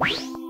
you